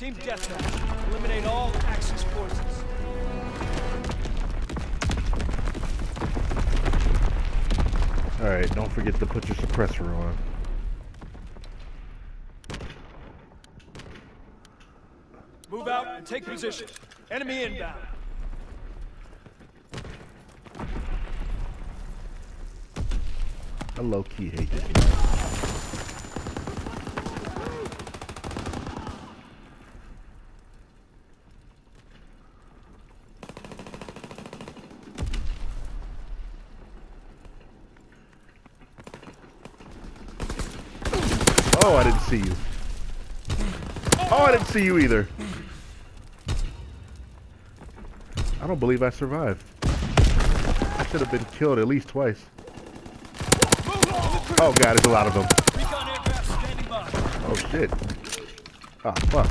Team Deathmatch. Eliminate all Axis forces. Alright, don't forget to put your suppressor on. Move out and take position. Enemy inbound. I low key hate this. Oh, I didn't see you. Oh, I didn't see you either. I don't believe I survived. I should have been killed at least twice. Oh god, there's a lot of them. Oh shit. Oh fuck.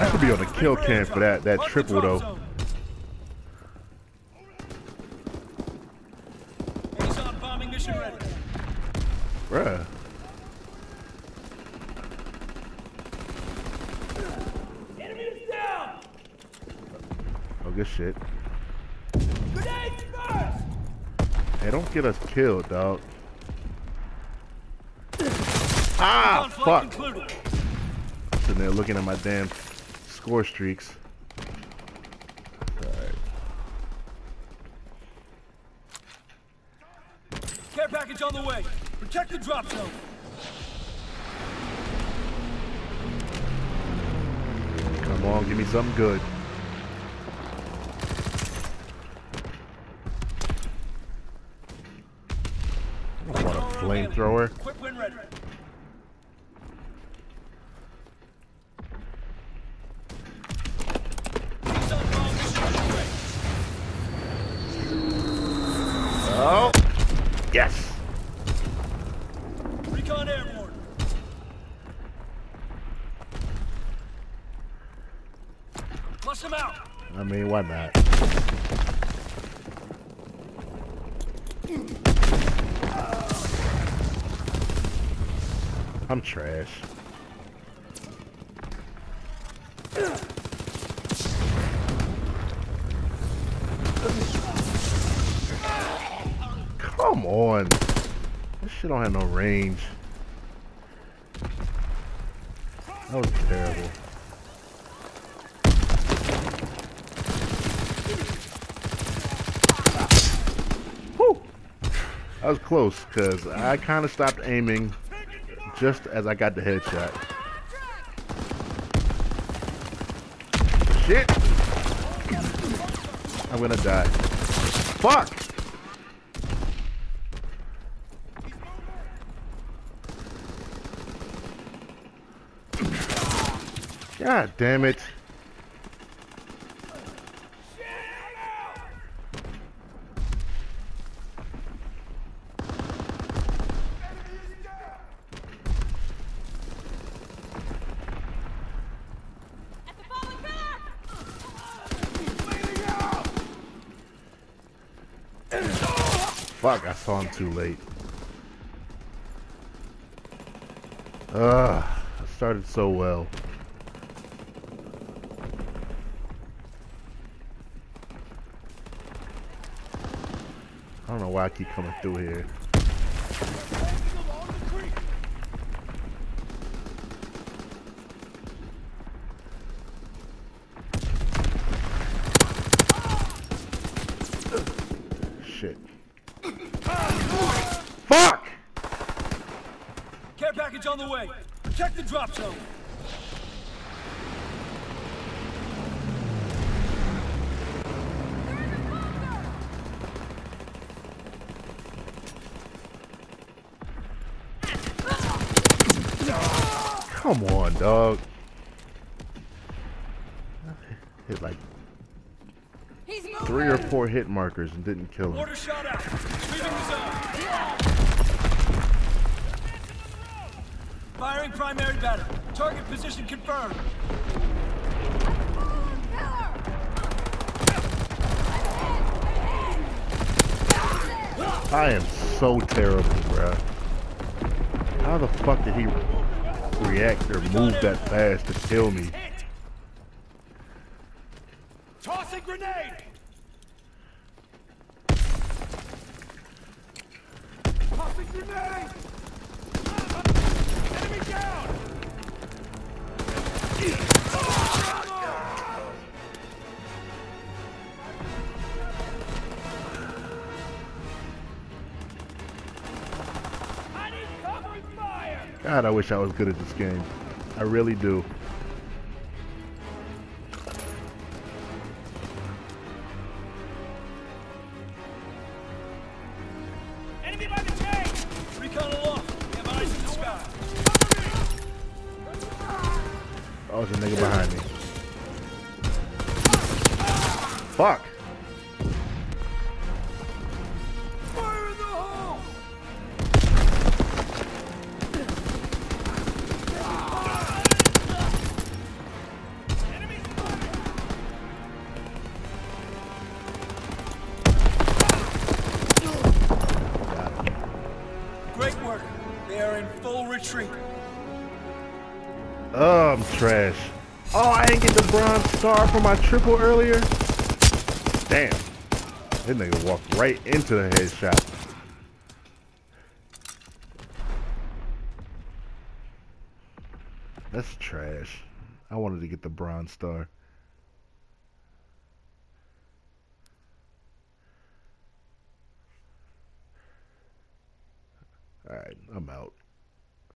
I should be on the kill cam for that that triple though. zone. Azon bombing mission ready. Bruh. Enemies down! Oh good shit. Hey, don't get us killed, dog. Ah, fuck. Sitting there looking at my damn score streaks. Alright. Care package on the way. Protect the drop zone. Come on, give me something good. I want a flamethrower. Equip when ready. Azon bomb mission ready. Oh! Yes! Flush them out. I mean, why not? I'm trash. Come on. This shit don't have no range. That was terrible. That was close because I kind of stopped aiming just as I got the headshot. Shit! I'm gonna die. Fuck! God damn it. Fuck, I saw him too late. Ugh, I started so well. I don't know why I keep coming through here. Shit. Fuck! Care package on the way. Protect the drop zone. Come on, dog. Hit like three or four hit markers and didn't kill him. Mortar shot out. Sweeping the zone. Firing primary battery. Target position confirmed. I am so terrible, bruh. How the fuck did he react or move that fast to kill me? Tossing grenade! Tossing grenade! Enemy down! I need covering fire! God, I wish I was good at this game. I really do. Enemy by Oh, there's a nigga behind me. Fuck. Fire in the hole! Great work. They are in full retreat. Oh, I'm trash. Oh, I didn't get the bronze star for my triple earlier. Damn. This nigga walked right into the headshot. That's trash. I wanted to get the bronze star.